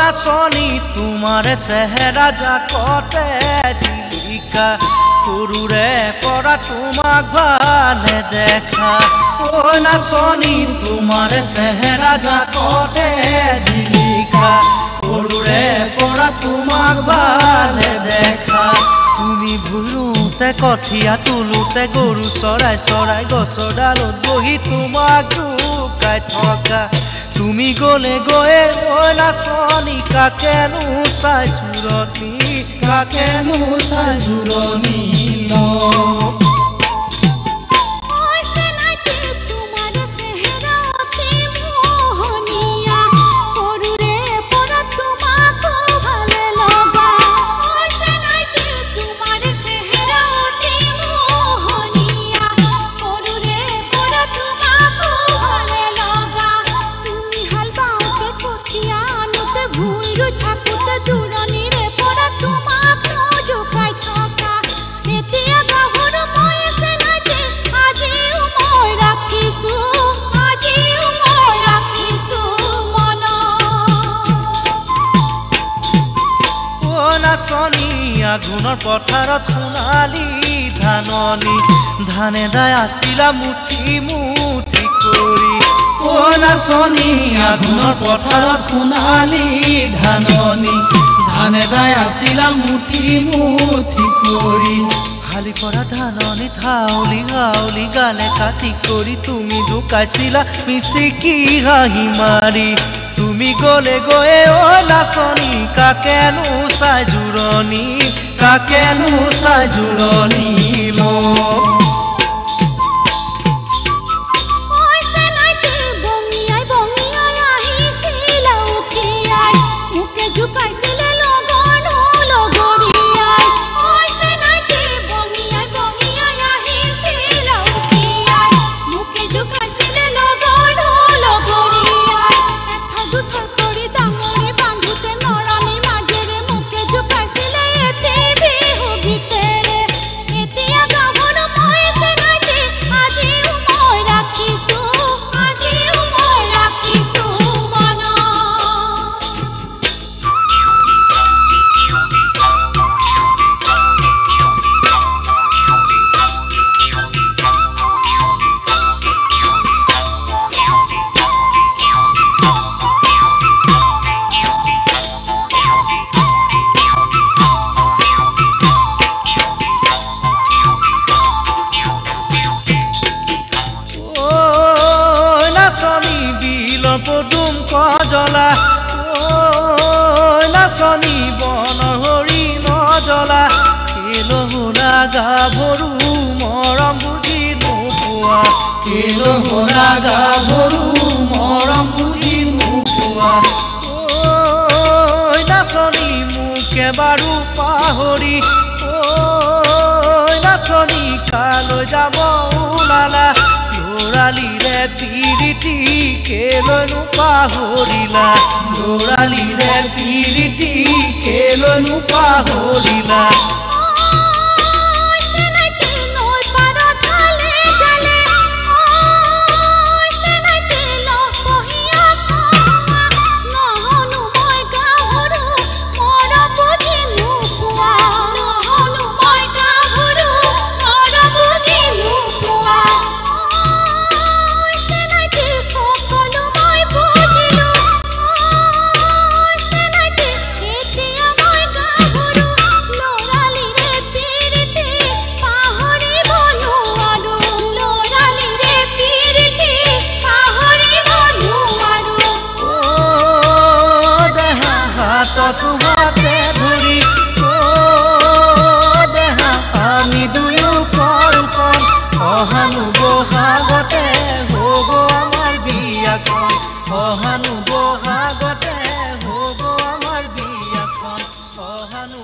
নাচনী তোমাৰ চেহেৰা জাকতে জিলিকা সৰুৰে পৰা তোমাক ভালে দেখা। ঐ নাচনী তোমাৰ চেহেৰা জাকতে জিলিকা সৰুৰে পৰা তোমাক ভালে দেখা। তুমি ভুলোতে কঠীয়া তোলোতে গৰু চৰাই চৰাই গছৰ ডালত বহি তোমাক জোকাই থকা তুমি গলে গৈয়ে ঐ নাচনী কাকেনো চাই জোৰণি কাকেনো চাই জোৰণি নাচনী আঘোণৰ পথাৰত সোণালী ধাননি। ধানে দাই আছিলা মুঠি মুঠি কৰি। নাচনী আঘোণৰ পথাৰত সোণালী ধাননি। ধানে দাই আছিলা মুঠি মুঠি কৰি। হালি পৰা ধাননিত হাউলি হাউলি গালে কাটি কৰি তুমি ঢুকাইছিলা মিচিকি হাঁহি মাৰি তুমি গলে গৈয়ে ঐ নাচনী কাকেনো চাই জোৰণি কাকেনো চাই জোৰণি লওঁ কজলা ঐ নাচনী বন হৰি নজলা কেলহুনা গাভৰু মৰম বুজি নোপোৱা। কেলহুনা গাভৰু মৰম বুজি নোপোৱা। নাচনী মোকে বাৰু পাহৰি। নাচনী কালৈ যাব ওলালা। que lo enupa horila Lora lider tiri ti que lo enupa horila সহানু বহাগতে হ'ব আমাৰ বিয়াখন। সহানু বহাগতে হ'ব আমাৰ বিয়াখন। সহানু